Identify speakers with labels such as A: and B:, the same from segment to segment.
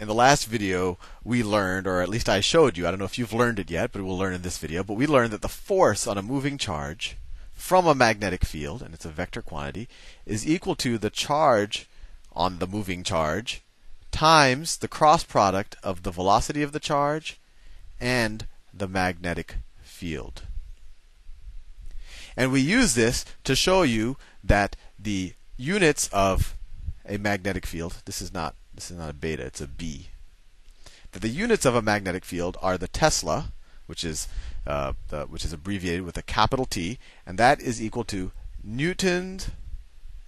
A: in the last video, we learned, or at least I showed you, I don't know if you've learned it yet, but we'll learn in this video, but we learned that the force on a moving charge from a magnetic field, and it's a vector quantity, is equal to the charge on the moving charge times the cross product of the velocity of the charge and the magnetic field. And we use this to show you that the units of a magnetic field, this is not this is not a beta, it's a B. That the units of a magnetic field are the Tesla, which is uh, the, which is abbreviated with a capital T, and that is equal to newtons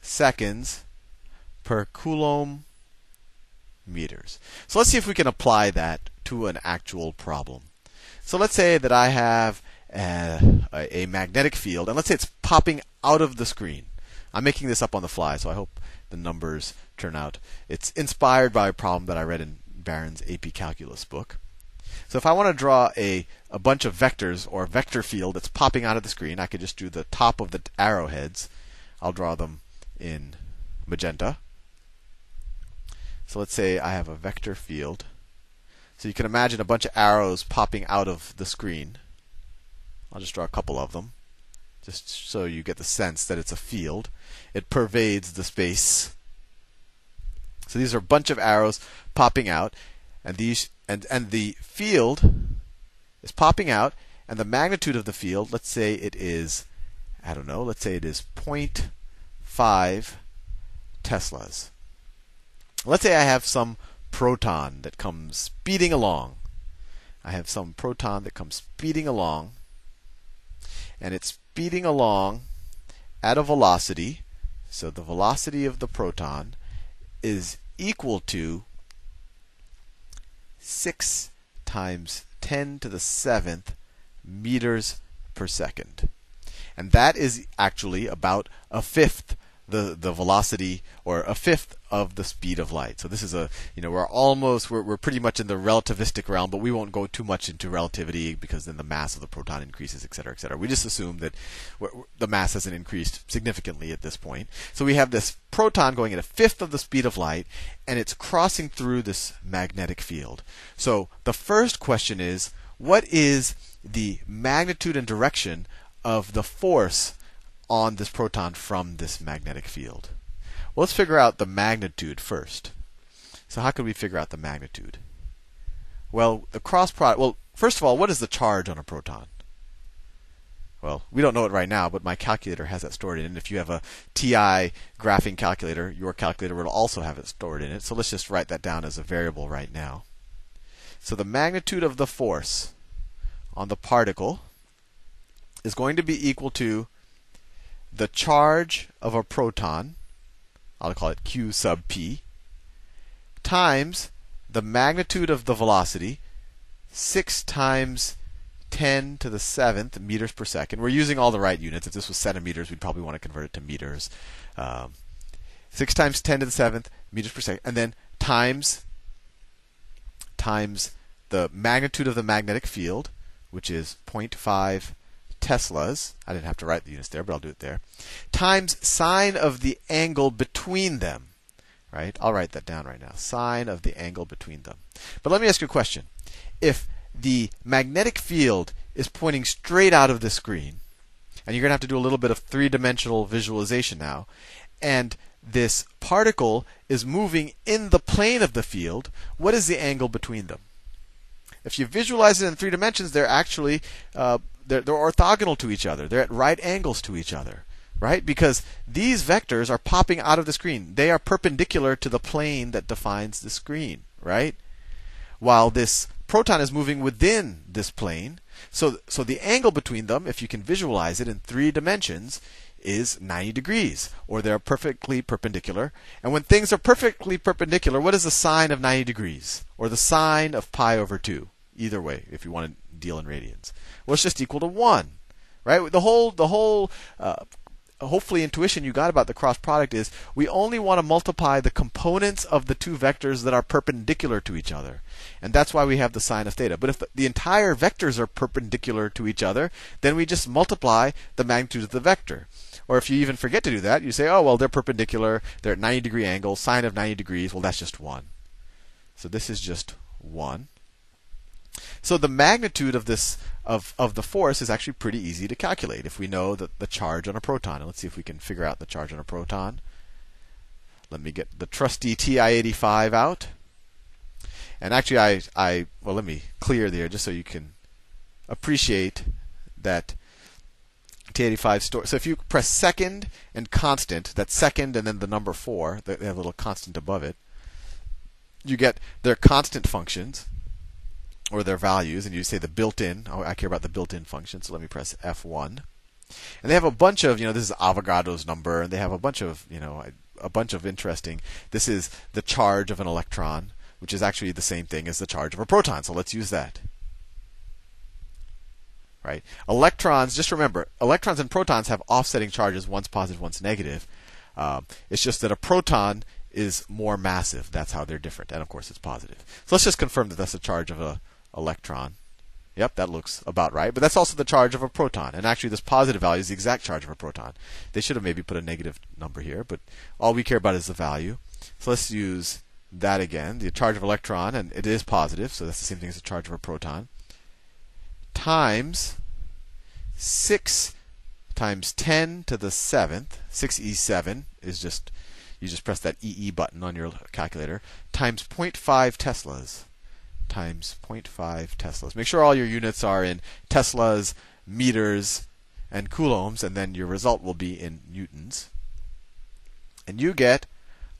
A: seconds per coulomb meters. So let's see if we can apply that to an actual problem. So let's say that I have a, a, magnetic field, and let's say it's popping out of the screen. I'm making this up on the fly, so I hope the numbers turn out. It's inspired by a problem that I read in Barron's AP Calculus book. So if I want to draw a, a bunch of vectors or a vector field that's popping out of the screen, I could just do the top of the arrowheads. I'll draw them in magenta. So let's say I have a vector field. So you can imagine a bunch of arrows popping out of the screen. I'll just draw a couple of them, just so you get the sense that it's a field. It pervades the space. So these are a bunch of arrows popping out, and these and and the field is popping out, and the magnitude of the field, let's say it is, I don't know, let's say it is 0.5 teslas. Let's say I have some proton that comes speeding along. I have some proton that comes speeding along, and it's speeding along at a velocity. So the velocity of the proton is equal to 6 times 10 to the 7th meters per second. And that is actually about a fifth the, the velocity or a fifth of the speed of light. So this is a you know we're almost we're, we're pretty much in the relativistic realm, but we won't go too much into relativity because then the mass of the proton increases, et cetera, et cetera. We just assume that the mass hasn't increased significantly at this point. So we have this proton going at a fifth of the speed of light, and it's crossing through this magnetic field. So the first question is, what is the magnitude and direction of the force on this proton from this magnetic field. Well, let's figure out the magnitude first. So how could we figure out the magnitude? Well, the cross product. Well, first of all, what is the charge on a proton? Well, we don't know it right now, but my calculator has that stored in it. If you have a TI graphing calculator, your calculator will also have it stored in it. So let's just write that down as a variable right now. So the magnitude of the force on the particle is going to be equal to the charge of a proton, I'll call it q sub p, times the magnitude of the velocity, 6 times 10 to the 7th meters per second. We're using all the right units. If this was centimeters, we'd probably want to convert it to meters. Um, 6 times 10 to the 7th meters per second. And then times times the magnitude of the magnetic field, which is 0.5 teslas. I didn't have to write the units there, but I'll do it there. Times sine of the angle between them. Right? I'll write that down right now. Sine of the angle between them. But let me ask you a question. If the magnetic field is pointing straight out of the screen, and you're going to have to do a little bit of three dimensional visualization now, and this particle is moving in the plane of the field, what is the angle between them? If you visualize it in three dimensions, they're actually uh, they're, they're orthogonal to each other. They're at right angles to each other, right? Because these vectors are popping out of the screen. They are perpendicular to the plane that defines the screen, right? While this proton is moving within this plane. So, so the angle between them, if you can visualize it in three dimensions, is 90 degrees, or they're perfectly perpendicular. And when things are perfectly perpendicular, what is the sine of 90 degrees? Or the sine of pi over 2? Either way, if you want to deal in radians. Well, it's just equal to one, right? The whole the whole uh, hopefully intuition you got about the cross product is we only want to multiply the components of the two vectors that are perpendicular to each other. And that's why we have the sine of theta. But if the, entire vectors are perpendicular to each other, then we just multiply the magnitude of the vector. Or if you even forget to do that, you say, oh, well, they're perpendicular, they're at 90 degree angles, sine of 90 degrees, well, that's just 1. So this is just 1. So the magnitude of this of, of the force is actually pretty easy to calculate if we know that the charge on a proton. And let's see if we can figure out the charge on a proton. Let me get the trusty TI-85 out. And actually, I, I well, let me clear there just so you can appreciate that T85 store. So if you press second and constant, that's second and then the number four, they have a little constant above it. You get their constant functions or their values, and you say the built-in. Oh, I care about the built-in function, so let me press F1. And they have a bunch of, you know, this is Avogadro's number, and they have a bunch of, you know, a bunch of interesting. This is the charge of an electron, which is actually the same thing as the charge of a proton. So let's use that. Right? Electrons, just remember, electrons and protons have offsetting charges, one's positive, one's negative. Um, it's just that a proton is more massive. That's how they're different. And of course, it's positive. So let's just confirm that that's the charge of a electron. Yep, that looks about right. But that's also the charge of a proton. And actually, this positive value is the exact charge of a proton. They should have maybe put a negative number here, but all we care about is the value. So let's use that again. The charge of electron, and it is positive, so that's the same thing as the charge of a proton, times 6 times 10 to the 7th. 6e7 is just, you just press that EE button on your calculator, times 0.5 Teslas times 0.5 teslas. Make sure all your units are in teslas, meters, and coulombs, and then your result will be in newtons. And you get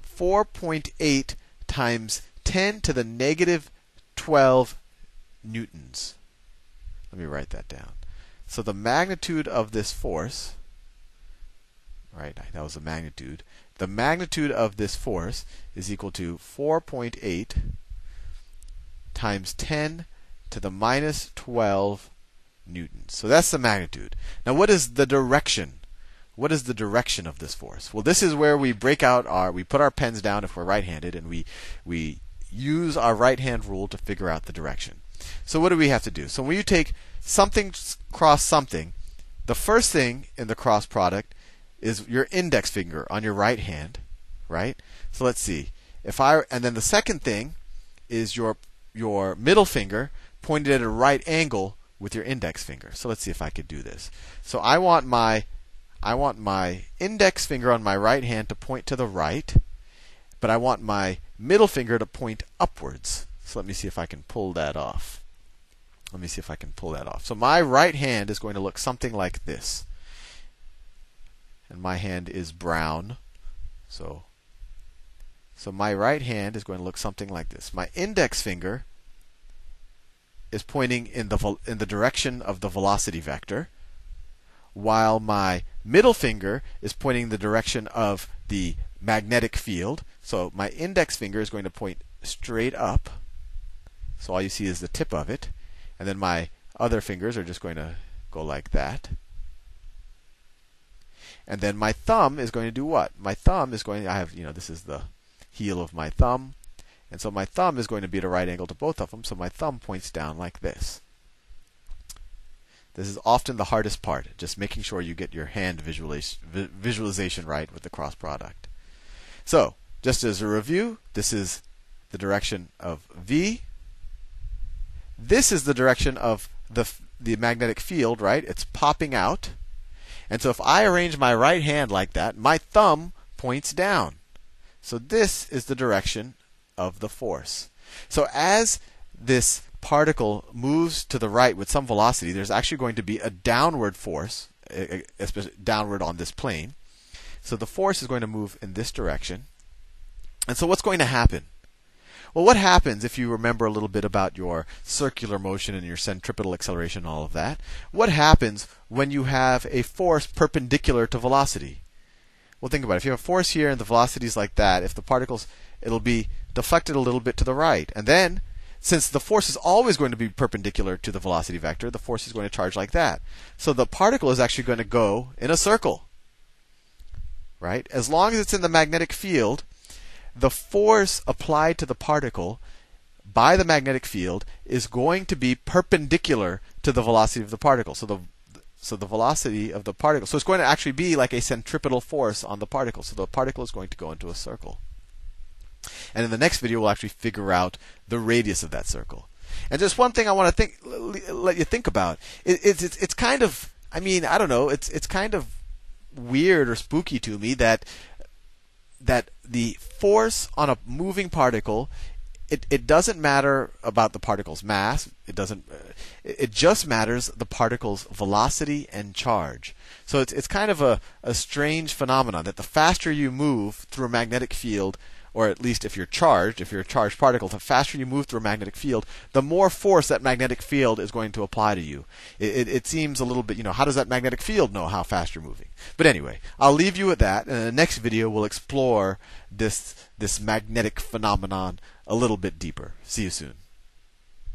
A: 4.8 times 10 to the negative 12 newtons. Let me write that down. So the magnitude of this force, right, that was the magnitude. The magnitude of this force is equal to 4.8 times 10 to the minus 12 newtons. So that's the magnitude. Now, what is the direction? What is the direction of this force? Well, this is where we break out our, we put our pens down if we're right-handed, and we we use our right-hand rule to figure out the direction. So what do we have to do? So when you take something cross something, the first thing in the cross product is your index finger on your right hand, right? So let's see. If I and then the second thing is your your middle finger pointed at a right angle with your index finger. So let's see if I could do this. So I want my I want my index finger on my right hand to point to the right, but I want my middle finger to point upwards. So let me see if I can pull that off. Let me see if I can pull that off. So my right hand is going to look something like this. And my hand is brown. So so my right hand is going to look something like this. My index finger is pointing in the in the direction of the velocity vector, while my middle finger is pointing the direction of the magnetic field. So my index finger is going to point straight up. So all you see is the tip of it, and then my other fingers are just going to go like that. And then my thumb is going to do what? My thumb is going to, I have, you know, this is the heel of my thumb. And so my thumb is going to be at a right angle to both of them, so my thumb points down like this. This is often the hardest part, just making sure you get your hand visualization right with the cross product. So, just as a review, this is the direction of V. This is the direction of the, the magnetic field, right? It's popping out. And so if I arrange my right hand like that, my thumb points down. So this is the direction of the force. So as this particle moves to the right with some velocity, there's actually going to be a downward force, especially downward on this plane. So the force is going to move in this direction. And so what's going to happen? Well, what happens if you remember a little bit about your circular motion and your centripetal acceleration and all of that? What happens when you have a force perpendicular to velocity? Well, think about it. If you have a force here and the velocity is like that, if the particles, it'll be deflected a little bit to the right. And then, since the force is always going to be perpendicular to the velocity vector, the force is going to charge like that. So the particle is actually going to go in a circle. Right? As long as it's in the magnetic field, the force applied to the particle by the magnetic field is going to be perpendicular to the velocity of the particle. So the so the velocity of the particle. So it's going to actually be like a centripetal force on the particle. So the particle is going to go into a circle. And in the next video, we'll actually figure out the radius of that circle. And just one thing I want to think, let you think about. It, it's, it's, it's kind of, I mean, I don't know. It's, it's kind of weird or spooky to me that, that the force on a moving particle, it, it doesn't matter about the particle's mass. It doesn't. Uh, it just matters the particle's velocity and charge. So it's it's kind of a, a strange phenomenon that the faster you move through a magnetic field, or at least if you're charged, if you're a charged particle, the faster you move through a magnetic field, the more force that magnetic field is going to apply to you. It, it, it, seems a little bit, you know, how does that magnetic field know how fast you're moving? But anyway, I'll leave you with that. And in the next video, we'll explore this this magnetic phenomenon a little bit deeper. See you soon.